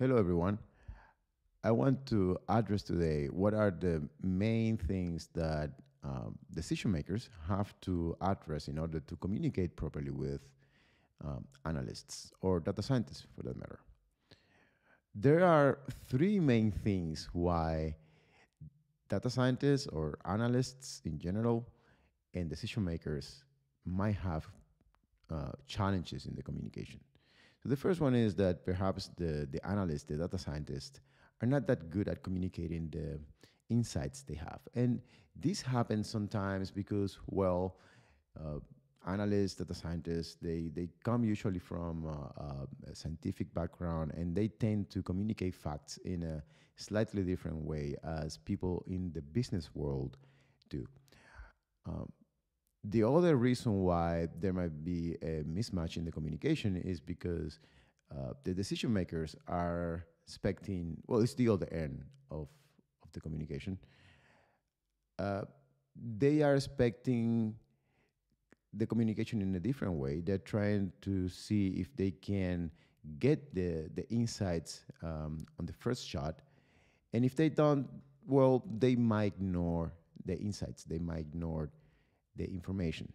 Hello, everyone. I want to address today what are the main things that um, decision makers have to address in order to communicate properly with um, analysts or data scientists, for that matter. There are three main things why data scientists or analysts in general and decision makers might have uh, challenges in the communication. So the first one is that perhaps the, the analyst, the data scientists, are not that good at communicating the insights they have. And this happens sometimes because, well, uh, analysts, data scientists, they, they come usually from uh, a scientific background and they tend to communicate facts in a slightly different way as people in the business world do. Um, the other reason why there might be a mismatch in the communication is because uh, the decision makers are expecting, well, it's the other end of, of the communication. Uh, they are expecting the communication in a different way. They're trying to see if they can get the, the insights um, on the first shot. And if they don't, well, they might ignore the insights. They might ignore the information.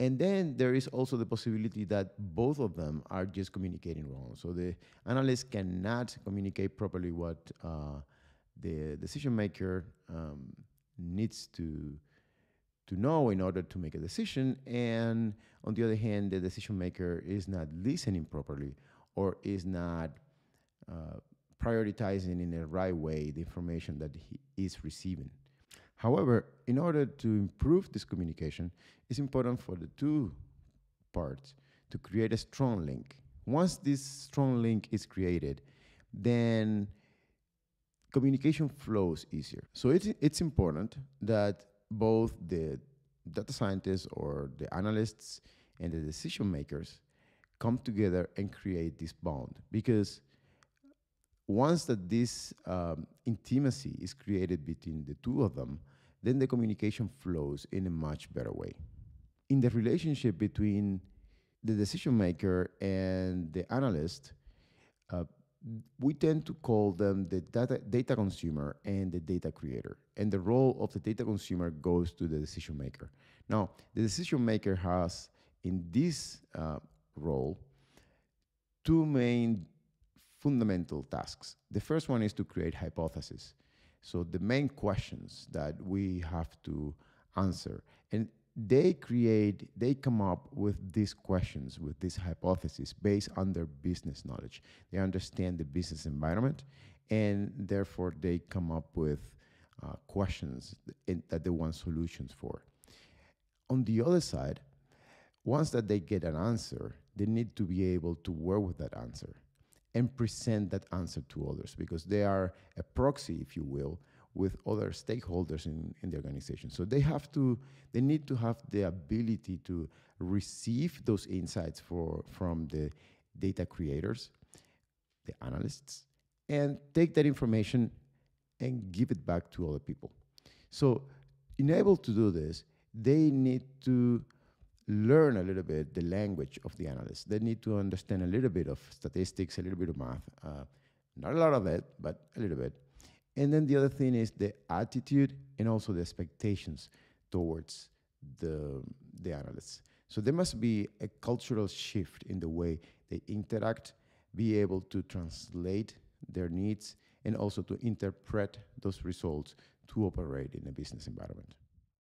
And then there is also the possibility that both of them are just communicating wrong. So the analyst cannot communicate properly what uh, the decision maker um, needs to to know in order to make a decision. And on the other hand, the decision maker is not listening properly or is not uh, prioritizing in the right way the information that he is receiving. However, in order to improve this communication, it's important for the two parts to create a strong link. Once this strong link is created, then communication flows easier. So it's, it's important that both the data scientists or the analysts and the decision makers come together and create this bond because once that this um, intimacy is created between the two of them, then the communication flows in a much better way. In the relationship between the decision maker and the analyst, uh, we tend to call them the data, data consumer and the data creator. And the role of the data consumer goes to the decision maker. Now, the decision maker has, in this uh, role, two main fundamental tasks. The first one is to create hypotheses. So the main questions that we have to answer, and they create, they come up with these questions, with these hypotheses based on their business knowledge. They understand the business environment, and therefore they come up with uh, questions that they want solutions for. On the other side, once that they get an answer, they need to be able to work with that answer and present that answer to others because they are a proxy, if you will, with other stakeholders in, in the organization. So they have to, they need to have the ability to receive those insights for, from the data creators, the analysts, and take that information and give it back to other people. So in able to do this, they need to learn a little bit the language of the analyst. They need to understand a little bit of statistics, a little bit of math. Uh, not a lot of it, but a little bit. And then the other thing is the attitude and also the expectations towards the, the analysts. So there must be a cultural shift in the way they interact, be able to translate their needs, and also to interpret those results to operate in a business environment.